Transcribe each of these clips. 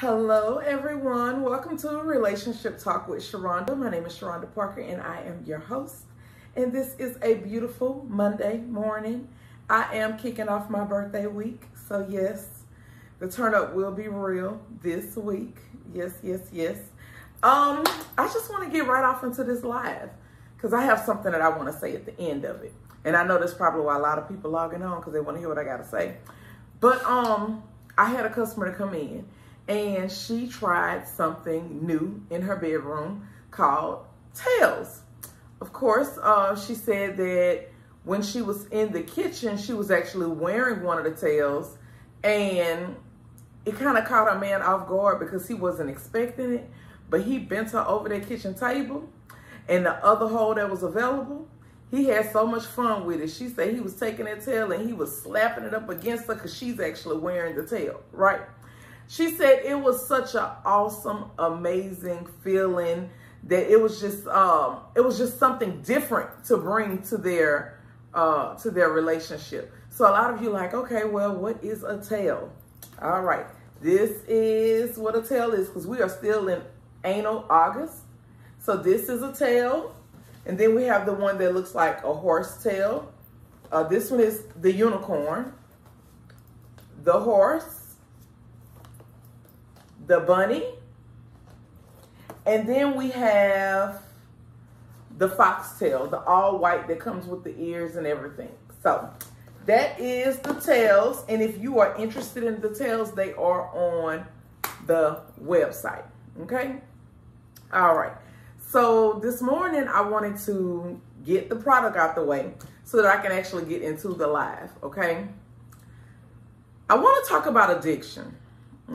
Hello, everyone. Welcome to Relationship Talk with Sharonda. My name is Sharonda Parker, and I am your host. And this is a beautiful Monday morning. I am kicking off my birthday week. So, yes, the turn up will be real this week. Yes, yes, yes. Um, I just want to get right off into this live because I have something that I want to say at the end of it. And I know that's probably why a lot of people logging on because they want to hear what I got to say. But um, I had a customer to come in and she tried something new in her bedroom called tails. Of course, uh, she said that when she was in the kitchen, she was actually wearing one of the tails and it kind of caught her man off guard because he wasn't expecting it, but he bent her over that kitchen table and the other hole that was available, he had so much fun with it. She said he was taking that tail and he was slapping it up against her because she's actually wearing the tail, right? She said it was such an awesome, amazing feeling that it was just um, it was just something different to bring to their uh, to their relationship. So a lot of you like, okay, well, what is a tail? All right, this is what a tail is because we are still in anal August. So this is a tail. And then we have the one that looks like a horse tail. Uh, this one is the unicorn, the horse, the bunny. And then we have the foxtail, the all white that comes with the ears and everything. So that is the tails. And if you are interested in the tails, they are on the website. Okay. All right. So this morning I wanted to get the product out the way so that I can actually get into the live. Okay. I want to talk about addiction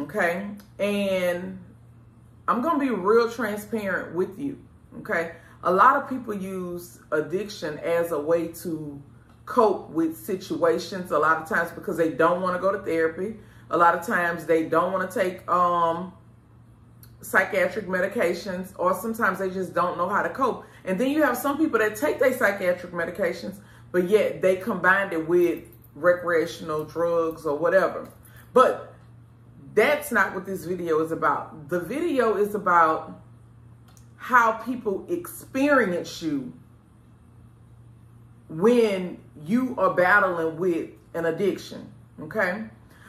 okay? And I'm going to be real transparent with you, okay? A lot of people use addiction as a way to cope with situations a lot of times because they don't want to go to therapy. A lot of times they don't want to take um, psychiatric medications or sometimes they just don't know how to cope. And then you have some people that take their psychiatric medications, but yet they combine it with recreational drugs or whatever. But that's not what this video is about. The video is about how people experience you when you are battling with an addiction, okay?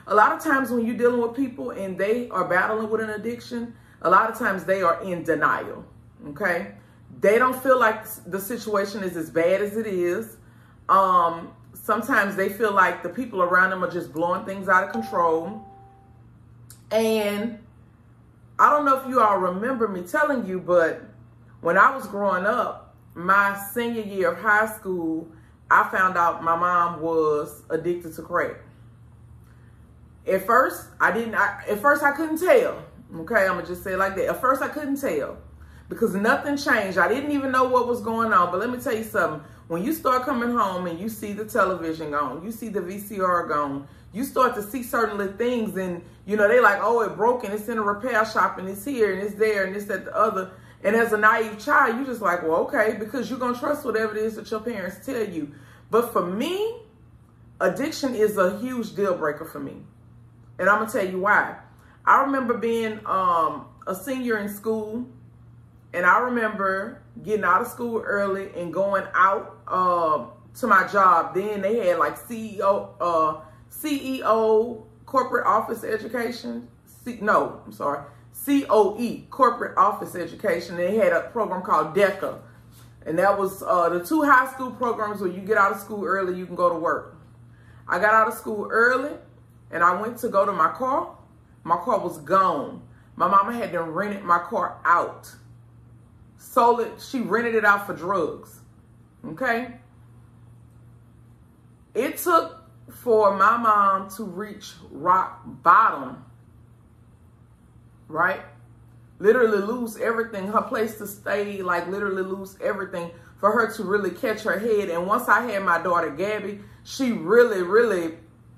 A lot of times when you're dealing with people and they are battling with an addiction, a lot of times they are in denial, okay? They don't feel like the situation is as bad as it is. Um, sometimes they feel like the people around them are just blowing things out of control. And I don't know if you all remember me telling you, but when I was growing up, my senior year of high school, I found out my mom was addicted to crack. At first, I didn't, I, at first I couldn't tell. Okay, I'm gonna just say it like that. At first I couldn't tell because nothing changed. I didn't even know what was going on. But let me tell you something. When you start coming home and you see the television gone, you see the VCR gone, you start to see certain little things and you know they like oh it broke and it's in a repair shop and it's here and it's there and it's at the other. And as a naive child you just like well okay because you're gonna trust whatever it is that your parents tell you. But for me addiction is a huge deal breaker for me. And i'm gonna tell you why. I remember being um, a senior in school and i remember getting out of school early and going out uh, to my job then they had like ceo uh, CEO, corporate office education. C, no, I'm sorry. COE, corporate office education. They had a program called DECA. And that was uh, the two high school programs where you get out of school early, you can go to work. I got out of school early and I went to go to my car. My car was gone. My mama had to rent my car out. Sold it, she rented it out for drugs. Okay? It took for my mom to reach rock bottom, right? Literally lose everything, her place to stay, like literally lose everything for her to really catch her head. And once I had my daughter Gabby, she really, really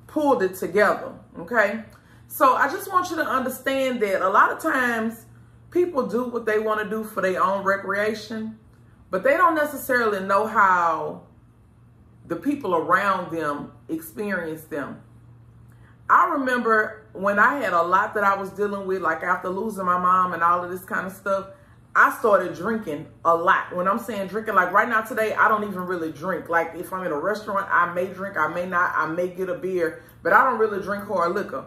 pulled it together, okay? So I just want you to understand that a lot of times people do what they want to do for their own recreation, but they don't necessarily know how the people around them experience them. I remember when I had a lot that I was dealing with, like after losing my mom and all of this kind of stuff, I started drinking a lot. When I'm saying drinking, like right now today, I don't even really drink. Like if I'm in a restaurant, I may drink, I may not, I may get a beer, but I don't really drink hard liquor.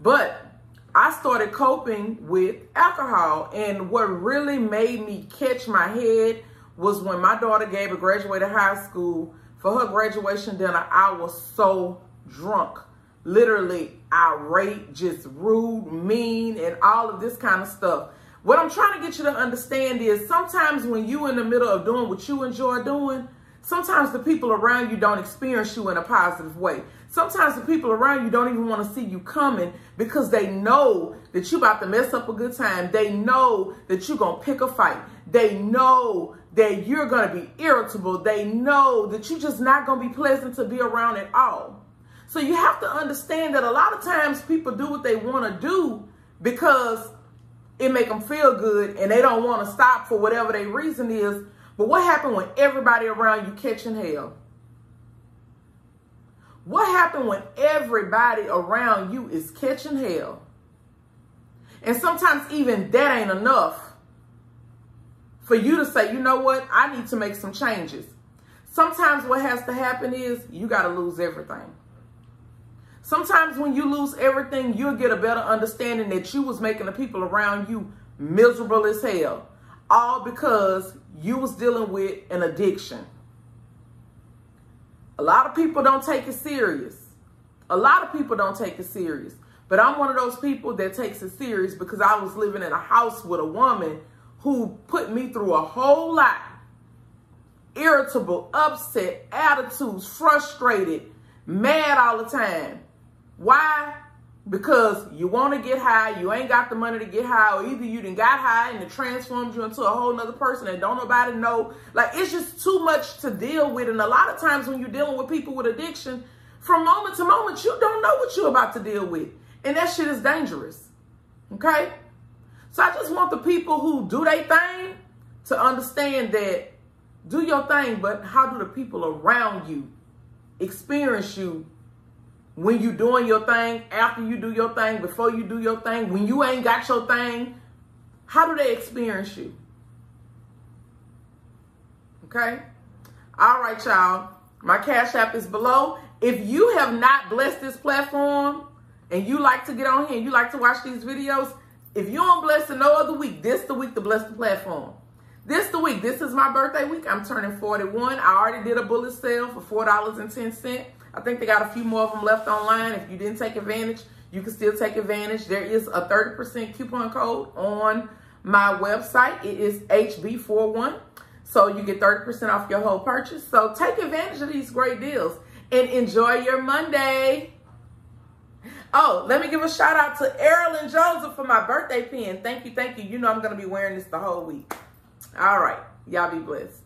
But I started coping with alcohol. And what really made me catch my head was when my daughter Gabe graduated high school. For her graduation dinner, I was so drunk. Literally irate, just rude, mean, and all of this kind of stuff. What I'm trying to get you to understand is sometimes when you in the middle of doing what you enjoy doing, sometimes the people around you don't experience you in a positive way. Sometimes the people around you don't even want to see you coming because they know that you about to mess up a good time. They know that you're going to pick a fight. They know that you're going to be irritable. They know that you're just not going to be pleasant to be around at all. So you have to understand that a lot of times people do what they want to do because it make them feel good and they don't want to stop for whatever their reason is. But what happened when everybody around you catching hell? What happened when everybody around you is catching hell? And sometimes even that ain't enough for you to say, you know what, I need to make some changes. Sometimes what has to happen is you got to lose everything. Sometimes when you lose everything, you'll get a better understanding that you was making the people around you miserable as hell. All because you was dealing with an addiction. A lot of people don't take it serious. A lot of people don't take it serious. But I'm one of those people that takes it serious because I was living in a house with a woman who put me through a whole lot. Irritable, upset, attitudes, frustrated, mad all the time. Why? Because you want to get high, you ain't got the money to get high, or either you didn't got high and it transformed you into a whole nother person and don't nobody know. Like it's just too much to deal with. And a lot of times when you're dealing with people with addiction, from moment to moment, you don't know what you're about to deal with. And that shit is dangerous. Okay? So I just want the people who do their thing to understand that do your thing, but how do the people around you experience you when you doing your thing, after you do your thing, before you do your thing, when you ain't got your thing, how do they experience you? Okay? All right, y'all. My Cash App is below. If you have not blessed this platform and you like to get on here and you like to watch these videos, if you don't bless it no other week, this the week to bless the platform. This the week. This is my birthday week. I'm turning 41. I already did a bullet sale for $4.10. I think they got a few more of them left online. If you didn't take advantage, you can still take advantage. There is a 30% coupon code on my website. It is HB41. So you get 30% off your whole purchase. So take advantage of these great deals and enjoy your Monday. Oh, let me give a shout out to Errol and Joseph for my birthday pin. Thank you, thank you. You know I'm going to be wearing this the whole week. All right. Y'all be blessed.